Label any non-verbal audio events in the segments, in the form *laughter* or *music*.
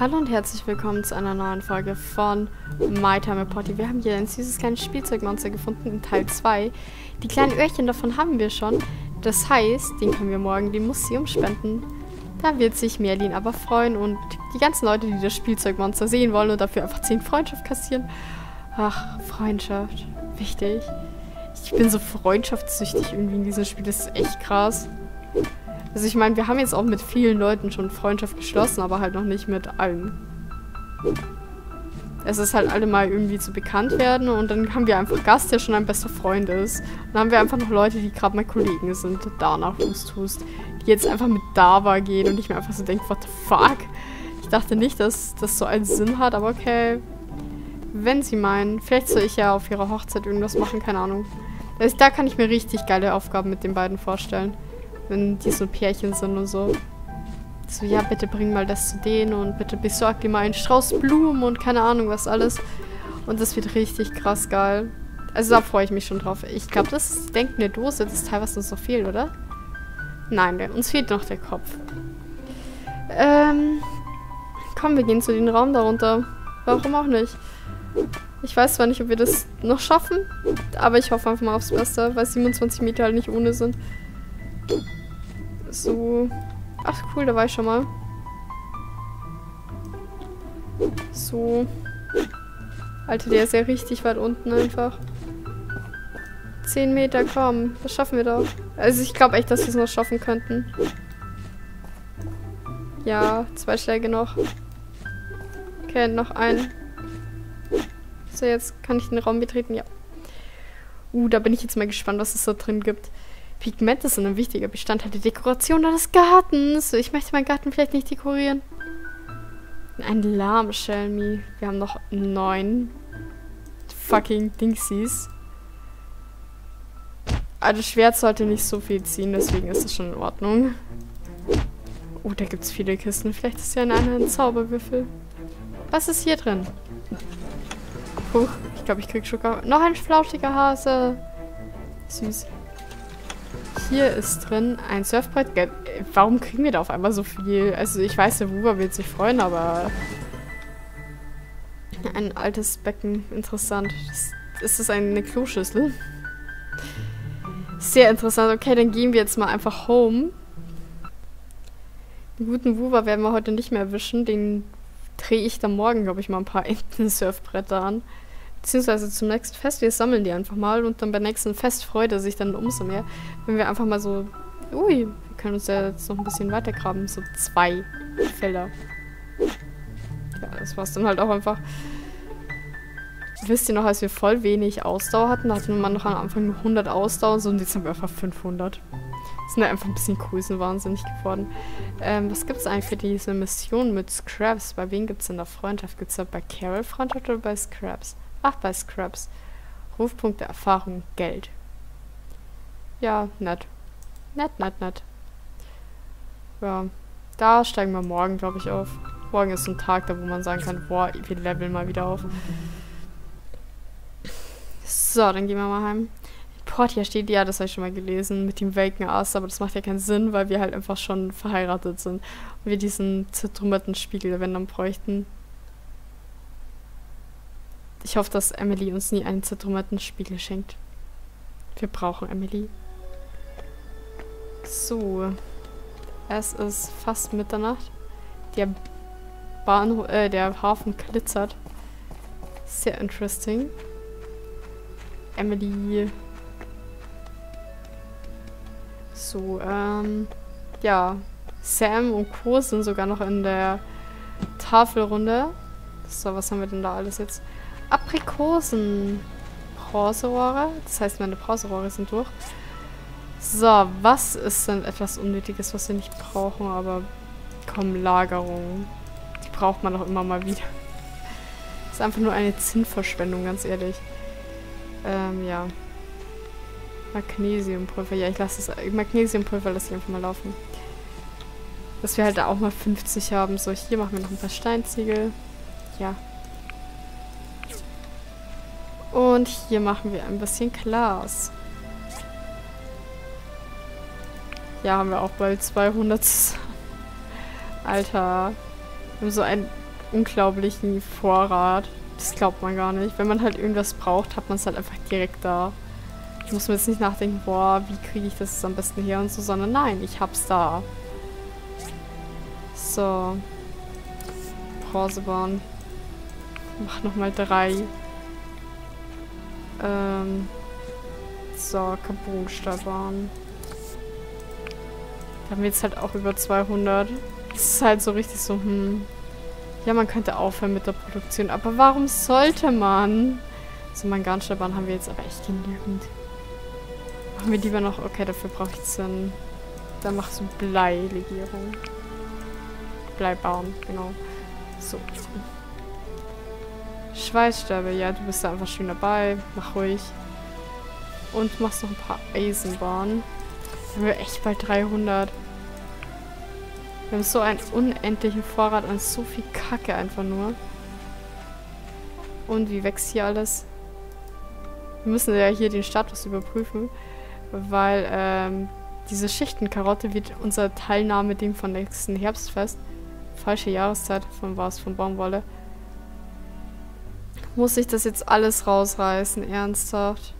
Hallo und herzlich willkommen zu einer neuen Folge von My Time Potty. Wir haben hier ein süßes kleines Spielzeugmonster gefunden in Teil 2. Die kleinen Öhrchen davon haben wir schon. Das heißt, den können wir morgen dem Museum spenden. Da wird sich Merlin aber freuen und die ganzen Leute, die das Spielzeugmonster sehen wollen und dafür einfach 10 Freundschaft kassieren. Ach, Freundschaft. Wichtig. Ich bin so freundschaftssüchtig irgendwie in diesem Spiel. Das ist echt krass. Also ich meine, wir haben jetzt auch mit vielen Leuten schon Freundschaft geschlossen, aber halt noch nicht mit allen. Es ist halt alle mal irgendwie zu bekannt werden und dann haben wir einfach Gast, der schon ein bester Freund ist. Und dann haben wir einfach noch Leute, die gerade mal Kollegen sind, danach uns tust, die jetzt einfach mit Dava gehen und ich mir einfach so denke, what the fuck? Ich dachte nicht, dass das so einen Sinn hat, aber okay. Wenn sie meinen, vielleicht soll ich ja auf ihrer Hochzeit irgendwas machen, keine Ahnung. Also da kann ich mir richtig geile Aufgaben mit den beiden vorstellen wenn die so Pärchen sind und so. So, ja, bitte bring mal das zu denen und bitte besorg dir mal einen Strauß Blumen und keine Ahnung was alles. Und das wird richtig krass geil. Also da freue ich mich schon drauf. Ich glaube, das ist, denkt eine Dose, das Teil, was uns noch fehlt, oder? Nein, uns fehlt noch der Kopf. Ähm, komm, wir gehen zu den Raum darunter. Warum auch nicht? Ich weiß zwar nicht, ob wir das noch schaffen, aber ich hoffe einfach mal aufs Beste, weil 27 Meter halt nicht ohne sind. So. Ach cool, da war ich schon mal. So. Alter, der ist ja richtig weit unten einfach. 10 Meter, komm. Das schaffen wir doch. Also ich glaube echt, dass wir es noch schaffen könnten. Ja, zwei Schläge noch. Okay, noch ein. So, jetzt kann ich den Raum betreten. Ja. Uh, da bin ich jetzt mal gespannt, was es da drin gibt. Pigmente sind ein wichtiger Bestandteil der Dekoration des Gartens. Ich möchte meinen Garten vielleicht nicht dekorieren. Ein Lahmschelmi. Wir haben noch neun fucking Dingsies. Also Schwert sollte nicht so viel ziehen, deswegen ist es schon in Ordnung. Oh, da gibt es viele Kisten. Vielleicht ist ja in einer ein Zauberwürfel. Was ist hier drin? Puh, ich glaube, ich krieg Schokolade. Noch ein flauschiger Hase. Süß. Hier ist drin ein Surfbrett. Warum kriegen wir da auf einmal so viel? Also ich weiß, der Wuber wird sich freuen, aber... Ein altes Becken. Interessant. Ist das eine Kloschüssel? Sehr interessant. Okay, dann gehen wir jetzt mal einfach home. Den guten Wuber werden wir heute nicht mehr erwischen. Den drehe ich dann morgen, glaube ich, mal ein paar *laughs* Enten-Surfbretter an. Beziehungsweise zum nächsten Fest, wir sammeln die einfach mal und dann beim nächsten Fest freut er sich dann umso mehr, wenn wir einfach mal so, ui, wir können uns ja jetzt noch ein bisschen weiter graben, so zwei Felder. Ja, das war's dann halt auch einfach. Wisst ihr noch, als wir voll wenig Ausdauer hatten, hatten wir noch am Anfang nur 100 Ausdauer und so und jetzt haben wir einfach 500. Sind ja einfach ein bisschen größenwahnsinnig geworden. Ähm, was gibt's eigentlich für diese Mission mit Scraps? Bei wem gibt's denn da Freundschaft? Gibt's da bei Carol Freundschaft oder bei Scraps? Ach, bei Scrubs. Rufpunkte, Erfahrung, Geld. Ja, nett. Nett, nett, nett. Ja, da steigen wir morgen, glaube ich, auf. Morgen ist so ein Tag, da wo man sagen kann, boah, wir leveln mal wieder auf. So, dann gehen wir mal heim. Portia steht, ja, das habe ich schon mal gelesen, mit dem welken Ass, aber das macht ja keinen Sinn, weil wir halt einfach schon verheiratet sind. Und wir diesen zertrümmerten Spiegel, wenn dann bräuchten. Ich hoffe, dass Emily uns nie einen zertrümmerten Spiegel schenkt. Wir brauchen Emily. So. Es ist fast Mitternacht. Der Bahnhof, äh, der Hafen glitzert. Sehr interesting. Emily. So, ähm. Ja. Sam und Co. sind sogar noch in der Tafelrunde. So, was haben wir denn da alles jetzt? Aprikosen. Bronzerohre. Das heißt, meine Bronzerohre sind durch. So, was ist denn etwas Unnötiges, was wir nicht brauchen, aber komm, Lagerung. Die braucht man doch immer mal wieder. Das ist einfach nur eine Zinnverschwendung, ganz ehrlich. Ähm, ja. Magnesiumpulver. Ja, ich lasse es. Magnesiumpulver lasse ich einfach mal laufen. Dass wir halt auch mal 50 haben. So, hier machen wir noch ein paar Steinziegel. Ja, und hier machen wir ein bisschen Glas. Ja, haben wir auch bald 200 Alter. Wir haben so ein unglaublichen Vorrat. Das glaubt man gar nicht. Wenn man halt irgendwas braucht, hat man es halt einfach direkt da. Ich muss mir jetzt nicht nachdenken, boah, wie kriege ich das am besten her und so, sondern nein, ich hab's da. So. Brausebahn. Mach nochmal drei. Ähm. So, Carbonsteuerbahn. Da haben wir jetzt halt auch über 200. Das ist halt so richtig so, hm. Ja, man könnte aufhören mit der Produktion. Aber warum sollte man? So, Mangansteuerbahn haben wir jetzt aber echt genügend. Machen wir lieber noch... Okay, dafür brauche ich jetzt. Dann mach so Bleilegierung. Bleibauen, genau. So. Schweißsterbe, ja, du bist da einfach schön dabei. Mach ruhig. Und machst noch ein paar Eisenbahnen. Dann haben wir echt bald 300. Wir haben so einen unendlichen Vorrat an so viel Kacke einfach nur. Und wie wächst hier alles? Wir müssen ja hier den Status überprüfen, weil ähm, diese Schichtenkarotte wird unser Teilnahme dem von nächsten Herbstfest. Falsche Jahreszeit, von was? Von Baumwolle. Muss ich das jetzt alles rausreißen? Ernsthaft?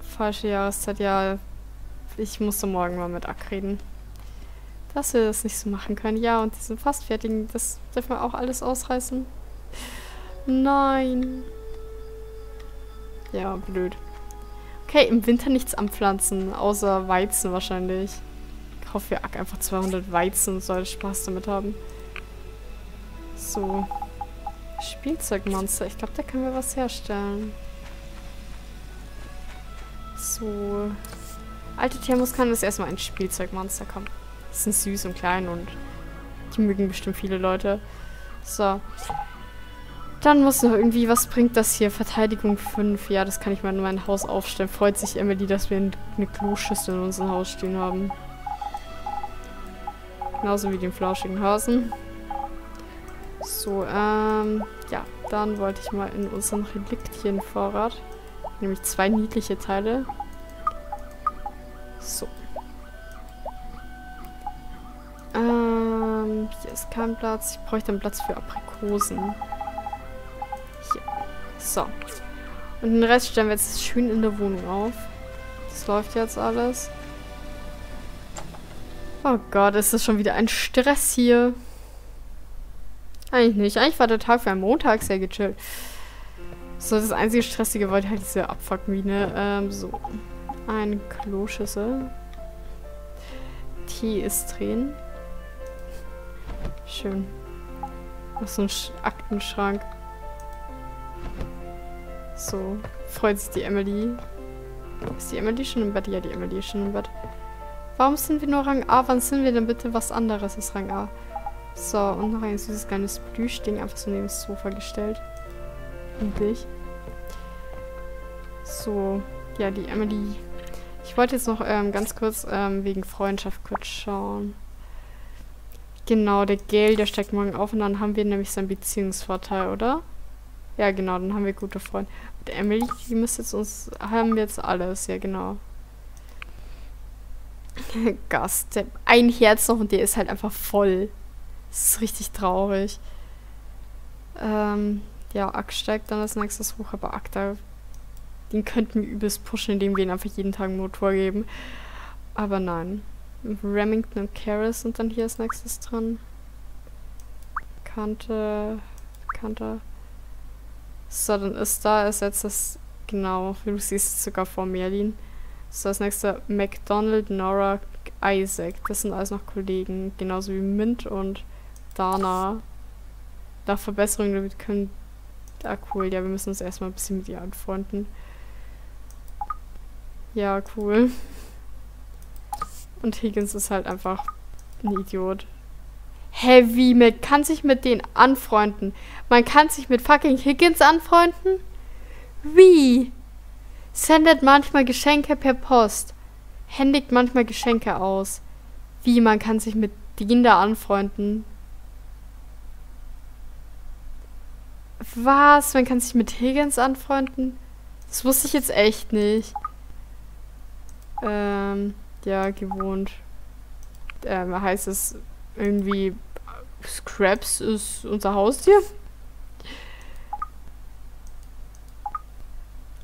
Falsche Jahreszeit, ja. Ich musste morgen mal mit Ack reden. Dass wir das nicht so machen können. Ja, und diese fast fertigen, das dürfen wir auch alles ausreißen. Nein. Ja, blöd. Okay, im Winter nichts anpflanzen, außer Weizen wahrscheinlich. Ich hoffe, wir Ack einfach 200 Weizen und soll Spaß damit haben. So. Spielzeugmonster. Ich glaube, da können wir was herstellen. So. Alte Thermos kann das erstmal ein Spielzeugmonster kommen. Die sind süß und klein und die mögen bestimmt viele Leute. So. Dann muss noch irgendwie, was bringt das hier? Verteidigung 5. Ja, das kann ich mal in mein Haus aufstellen. Freut sich Emily, dass wir eine Kloschüssel in unserem Haus stehen haben. Genauso wie den flauschigen Hasen. So, ähm, ja, dann wollte ich mal in unseren Reliktienvorrat. Nämlich zwei niedliche Teile. So. Ähm, hier ist kein Platz. Ich bräuchte einen Platz für Aprikosen. Hier. So. Und den Rest stellen wir jetzt schön in der Wohnung auf. Das läuft jetzt alles. Oh Gott, ist das schon wieder ein Stress hier. Eigentlich nicht. Eigentlich war der Tag für einen Montag sehr gechillt. So, das einzige Stressige war halt diese Abfuckmine. Ähm, so. Eine Kloschüssel. Tee ist drehen. Schön. Noch so ein Sch Aktenschrank. So. Freut sich die Emily. Ist die Emily schon im Bett? Ja, die Emily ist schon im Bett. Warum sind wir nur Rang A? Wann sind wir denn bitte was anderes als Rang A? So, und noch ein süßes kleines Plüschding einfach so neben das Sofa gestellt. Endlich. So, ja, die Emily. Ich wollte jetzt noch ähm, ganz kurz ähm, wegen Freundschaft kurz schauen. Genau, der Gail, der steigt morgen auf und dann haben wir nämlich seinen Beziehungsvorteil, oder? Ja, genau, dann haben wir gute Freunde. Und Emily, die müsste jetzt uns, haben wir jetzt alles, ja genau. *laughs* Gast, ein Herz noch und der ist halt einfach voll. Das ist richtig traurig. Ähm, ja, Ack steigt dann als nächstes hoch, aber Ack, da, den könnten wir übelst pushen, indem wir ihm einfach jeden Tag einen Motor geben. Aber nein. Remington und Karis sind dann hier als nächstes dran. Kante, Kante. So, dann ist da, jetzt das, genau, du siehst, sogar vor Merlin. So, als nächster McDonald, Nora, Isaac. Das sind alles noch Kollegen, genauso wie Mint und Dana. Nach Verbesserungen damit können. Ah, cool. Ja, wir müssen uns erstmal ein bisschen mit ihr anfreunden. Ja, cool. Und Higgins ist halt einfach ein Idiot. Hä, wie? Man kann sich mit denen anfreunden. Man kann sich mit fucking Higgins anfreunden? Wie? Sendet manchmal Geschenke per Post. Händigt manchmal Geschenke aus. Wie? Man kann sich mit denen da anfreunden. Was? Man kann sich mit Higgins anfreunden? Das wusste ich jetzt echt nicht. Ähm, ja, gewohnt. Ähm, heißt es irgendwie Scraps ist unser Haustier.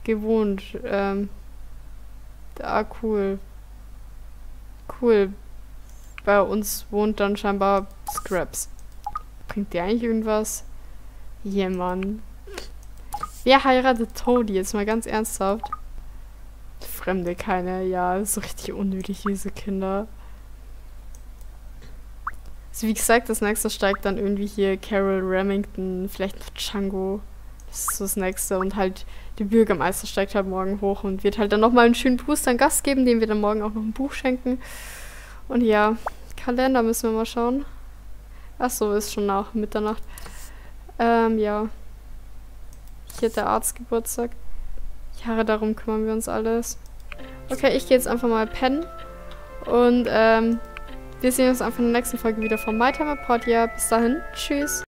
Gewohnt. Ähm. Ah, cool. Cool. Bei uns wohnt dann scheinbar Scraps. Bringt dir eigentlich irgendwas? Yeah, Mann. Wer heiratet Toadie? Jetzt mal ganz ernsthaft. Fremde keine, ja, so richtig unnötig, diese Kinder. Also wie gesagt, das nächste steigt dann irgendwie hier Carol Remington, vielleicht noch Django. Das ist so das nächste. Und halt der Bürgermeister steigt halt morgen hoch und wird halt dann nochmal einen schönen Booster einen Gast geben, dem wir dann morgen auch noch ein Buch schenken. Und ja, Kalender müssen wir mal schauen. Achso, ist schon nach Mitternacht. Ähm, ja. Hier hat der Arzt Geburtstag. Jahre darum kümmern wir uns alles. Okay, ich gehe jetzt einfach mal pennen. Und ähm, wir sehen uns einfach in der nächsten Folge wieder vom My Time Report. Ja, bis dahin. Tschüss.